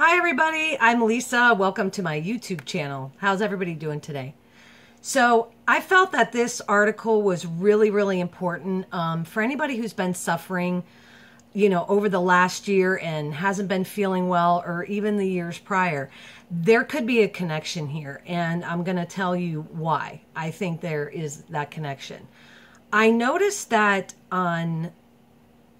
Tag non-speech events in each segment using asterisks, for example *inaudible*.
Hi, everybody. I'm Lisa. Welcome to my YouTube channel. How's everybody doing today? So, I felt that this article was really, really important um, for anybody who's been suffering, you know, over the last year and hasn't been feeling well, or even the years prior. There could be a connection here, and I'm going to tell you why I think there is that connection. I noticed that on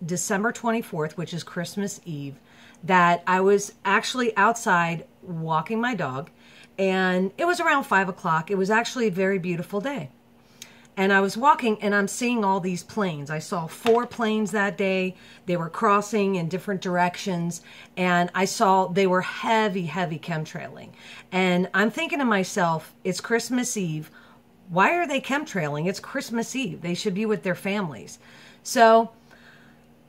December 24th, which is Christmas Eve, that I was actually outside walking my dog, and it was around five o'clock. It was actually a very beautiful day. And I was walking and I'm seeing all these planes. I saw four planes that day. They were crossing in different directions. And I saw they were heavy, heavy chemtrailing. And I'm thinking to myself, it's Christmas Eve. Why are they chemtrailing? It's Christmas Eve. They should be with their families. So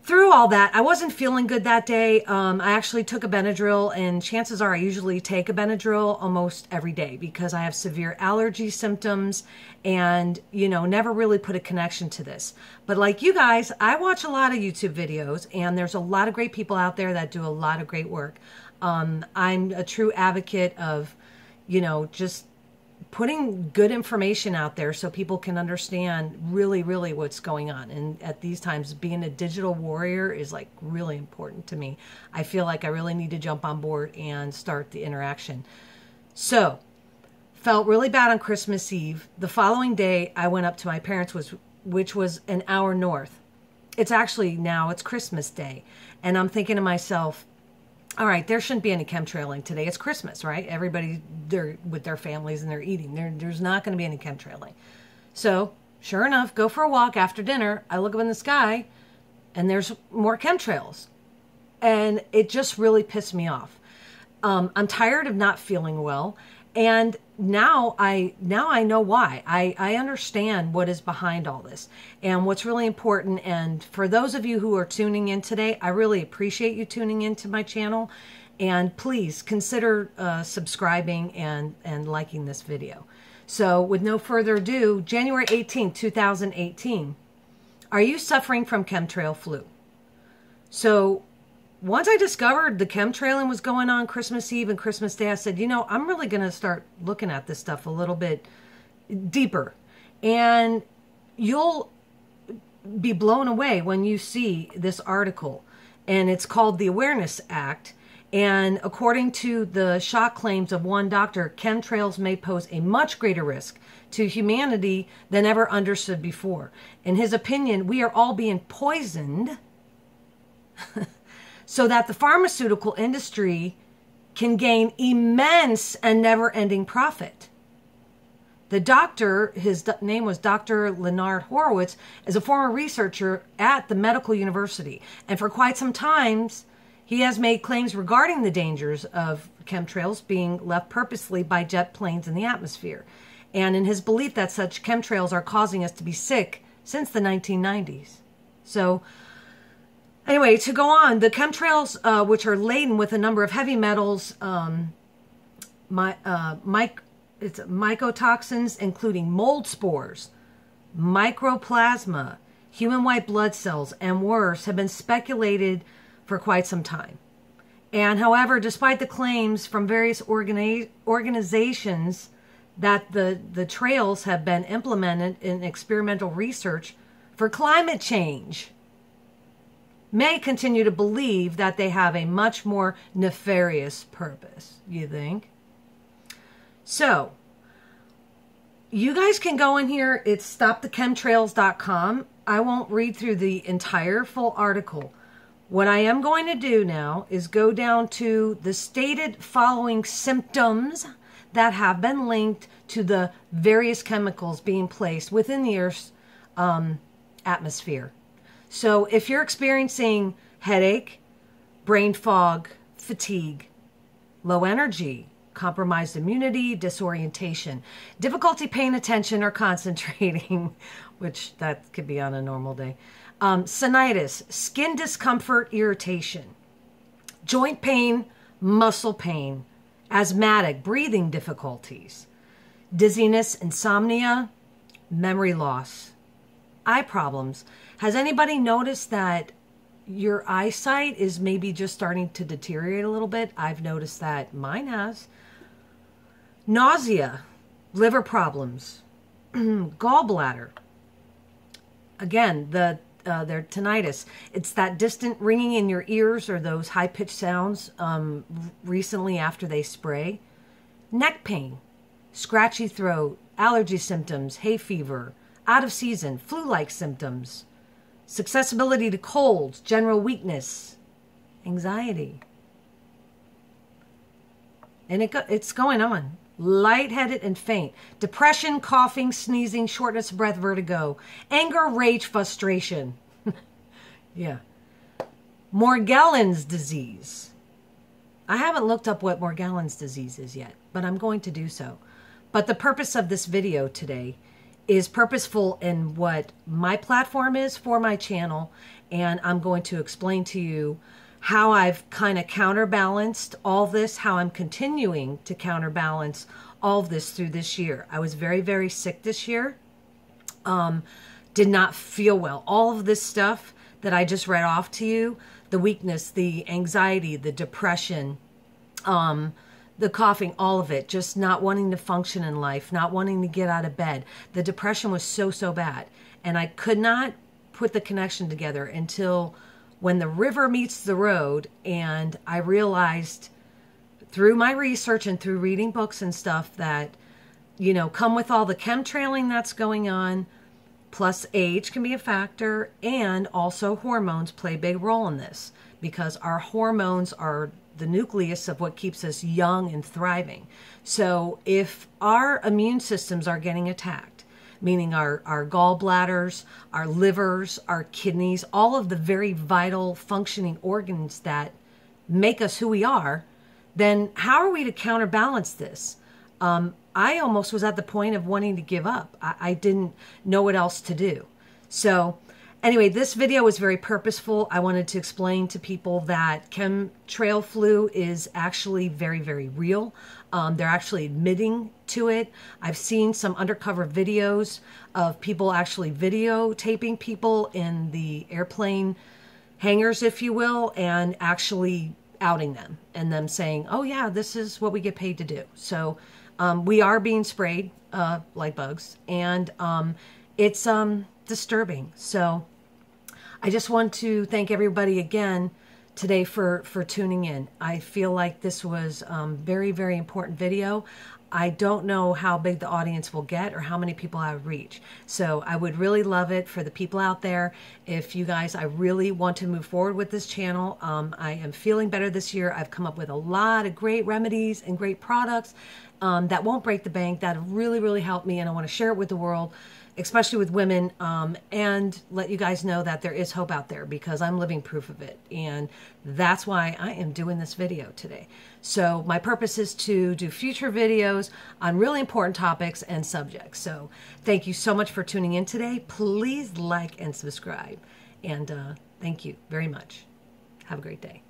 through all that, I wasn't feeling good that day. Um, I actually took a Benadryl, and chances are I usually take a Benadryl almost every day because I have severe allergy symptoms and, you know, never really put a connection to this. But like you guys, I watch a lot of YouTube videos, and there's a lot of great people out there that do a lot of great work. Um, I'm a true advocate of, you know, just putting good information out there so people can understand really really what's going on. And at these times being a digital warrior is like really important to me. I feel like i really need to jump on board and start the interaction. So felt really bad on christmas eve. The following day i went up to my parents was which was an hour north. It's actually now it's christmas day. And i'm thinking to myself all right, there shouldn't be any chemtrailing today. It's Christmas, right? Everybody they're with their families and they're eating. There, there's not going to be any chemtrailing. So, sure enough, go for a walk after dinner. I look up in the sky, and there's more chemtrails, and it just really pissed me off. Um, I'm tired of not feeling well, and now i now i know why. I i understand what is behind all this. And what's really important and for those of you who are tuning in today i really appreciate you tuning into my channel. And please consider uh, subscribing and and liking this video. So with no further ado january 18 2018 are you suffering from chemtrail flu? So once I discovered the chemtrailing was going on Christmas Eve and Christmas Day, I said, you know, I'm really going to start looking at this stuff a little bit deeper. And you'll be blown away when you see this article. And it's called the Awareness Act. And according to the shock claims of one doctor, chemtrails may pose a much greater risk to humanity than ever understood before. In his opinion, we are all being poisoned. *laughs* so that the pharmaceutical industry can gain immense and never ending profit. The doctor, his name was Dr. Leonard Horowitz, is a former researcher at the medical university. And for quite some times, he has made claims regarding the dangers of chemtrails being left purposely by jet planes in the atmosphere. And in his belief that such chemtrails are causing us to be sick since the 1990s. So, Anyway, to go on, the chemtrails, uh, which are laden with a number of heavy metals, um, my, uh, it's mycotoxins, including mold spores, microplasma, human white blood cells, and worse, have been speculated for quite some time. And however, despite the claims from various organi- organizations that the, the trails have been implemented in experimental research for climate change, may continue to believe that they have a much more nefarious purpose. You think? So, you guys can go in here. It's stopthechemtrails.com. I won't read through the entire full article. What I am going to do now is go down to the stated following symptoms that have been linked to the various chemicals being placed within the Earth's um, atmosphere. So if you're experiencing headache, brain fog, fatigue, low energy, compromised immunity, disorientation, difficulty paying attention or *laughs* concentrating, which that could be on a normal day, um, sinusitis, skin discomfort, irritation, joint pain, muscle pain, asthmatic, breathing difficulties, dizziness, insomnia, memory loss, eye problems. Has anybody noticed that your eyesight is maybe just starting to deteriorate a little bit. I've noticed that mine has. Nausea, liver problems, *clears throat* gallbladder. Again, the uh, their tinnitus. It's that distant ringing in your ears or those high pitched sounds um, recently after they spray. Neck pain, scratchy throat, allergy symptoms, hay fever, out of season, flu like symptoms, susceptibility to colds, general weakness, anxiety. And it go, it's going on. Lightheaded and faint, depression, coughing, sneezing, shortness of breath, vertigo, anger, rage, frustration. *laughs* yeah. Morgellons disease. I haven't looked up what Morgellons disease is yet, but I'm going to do so. But the purpose of this video today is purposeful in what my platform is for my channel, and I'm going to explain to you how I've kind of counterbalanced all this, how I'm continuing to counterbalance all of this through this year. I was very, very sick this year. Um, did not feel well. All of this stuff that I just read off to you, the weakness, the anxiety, the depression, um, the coughing, all of it, just not wanting to function in life, not wanting to get out of bed. The depression was so, so bad. And I could not put the connection together until when the river meets the road. And I realized through my research and through reading books and stuff that, you know, come with all the chemtrailing that's going on, plus age can be a factor, and also hormones play a big role in this because our hormones are the nucleus of what keeps us young and thriving. So if our immune systems are getting attacked, meaning our, our gallbladders, our livers, our kidneys, all of the very vital functioning organs that make us who we are, then how are we to counterbalance this? Um, I almost was at the point of wanting to give up. I, I didn't know what else to do. So Anyway, this video was very purposeful. I wanted to explain to people that chemtrail flu is actually very, very real. Um, they're actually admitting to it. I've seen some undercover videos of people actually videotaping people in the airplane hangars, if you will, and actually outing them and them saying, oh, yeah, this is what we get paid to do. So um, we are being sprayed uh, like bugs, and um, it's um, disturbing. So I just want to thank everybody again today for for tuning in. I feel like this was um, very very important video. I don't know how big the audience will get or how many people I reach. So I would really love it for the people out there. If you guys, I really want to move forward with this channel. Um, I am feeling better this year. I've come up with a lot of great remedies and great products um, that won't break the bank that really, really helped me. And I want to share it with the world especially with women, um, and let you guys know that there is hope out there because I'm living proof of it. And that's why I am doing this video today. So my purpose is to do future videos on really important topics and subjects. So thank you so much for tuning in today. Please like and subscribe. And uh, thank you very much. Have a great day.